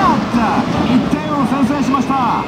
った。1点を先制しました。